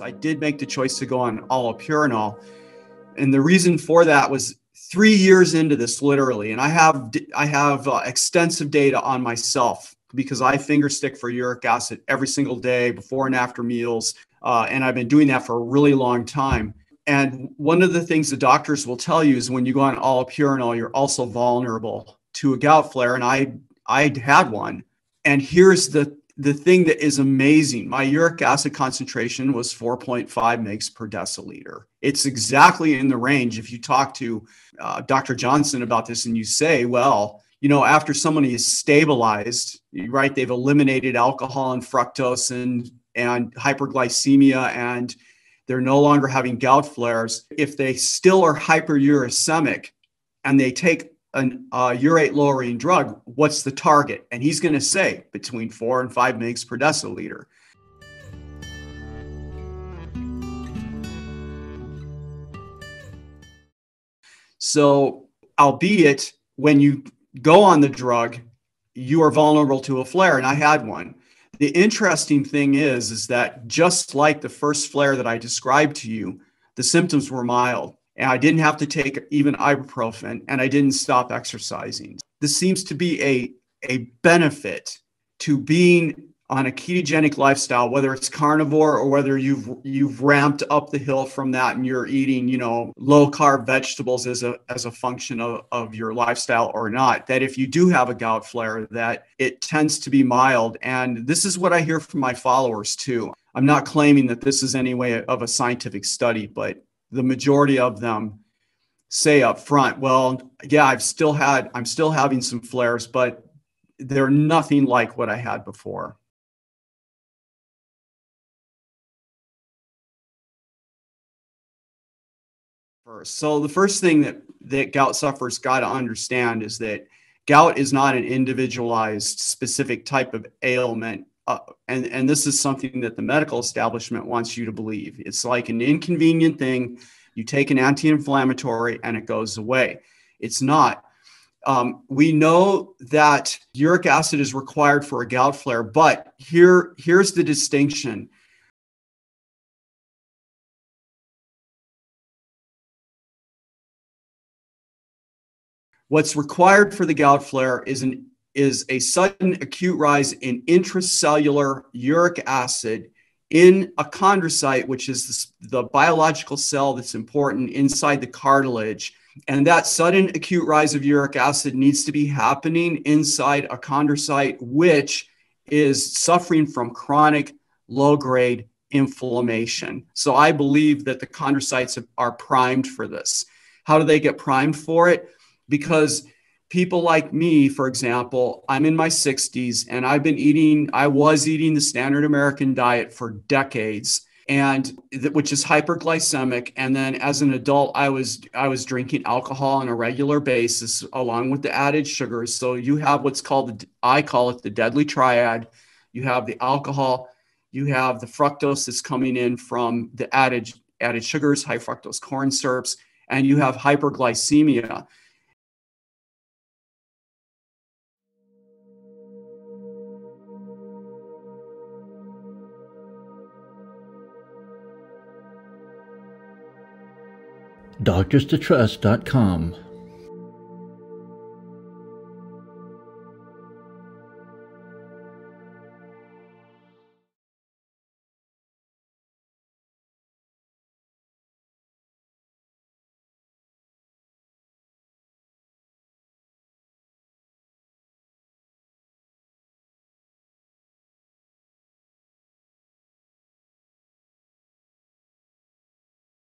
I did make the choice to go on allopurinol. And the reason for that was three years into this, literally. And I have, I have uh, extensive data on myself because I finger stick for uric acid every single day before and after meals. Uh, and I've been doing that for a really long time. And one of the things the doctors will tell you is when you go on allopurinol, you're also vulnerable to a gout flare. And I, I had one. And here's the the thing that is amazing my uric acid concentration was 4.5 mgs per deciliter. It's exactly in the range. If you talk to uh, dr johnson about this and you say well you know after somebody is stabilized right they've eliminated alcohol and fructose and and hyperglycemia and they're no longer having gout flares if they still are hyperuricemic and they take an uh, urate lowering drug, what's the target? And he's going to say between four and five mgs per deciliter. So, albeit when you go on the drug, you are vulnerable to a flare, and I had one. The interesting thing is, is that just like the first flare that I described to you, the symptoms were mild and I didn't have to take even ibuprofen and I didn't stop exercising. This seems to be a, a benefit to being on a ketogenic lifestyle, whether it's carnivore or whether you've you've ramped up the hill from that and you're eating, you know, low carb vegetables as a as a function of, of your lifestyle or not, that if you do have a gout flare, that it tends to be mild. And this is what I hear from my followers too. I'm not claiming that this is any way of a scientific study, but the majority of them say up front, well, yeah, I've still had, I'm still having some flares, but they're nothing like what I had before. First. So the first thing that, that gout sufferers got to understand is that gout is not an individualized specific type of ailment uh, and and this is something that the medical establishment wants you to believe. It's like an inconvenient thing. You take an anti-inflammatory and it goes away. It's not. Um, we know that uric acid is required for a gout flare, but here here's the distinction. What's required for the gout flare is an is a sudden acute rise in intracellular uric acid in a chondrocyte, which is the biological cell that's important inside the cartilage. And that sudden acute rise of uric acid needs to be happening inside a chondrocyte, which is suffering from chronic low grade inflammation. So I believe that the chondrocytes are primed for this. How do they get primed for it? Because people like me, for example, I'm in my 60s and I've been eating, I was eating the standard American diet for decades and th- which is hyperglycemic. And then as an adult i was i was drinking alcohol on a regular basis along with the added sugars. So you have what's called the, i call it the deadly triad. You have the alcohol you have the fructose that's coming in from the added added sugars high fructose corn syrups and you have hyperglycemia doctorstotrust.com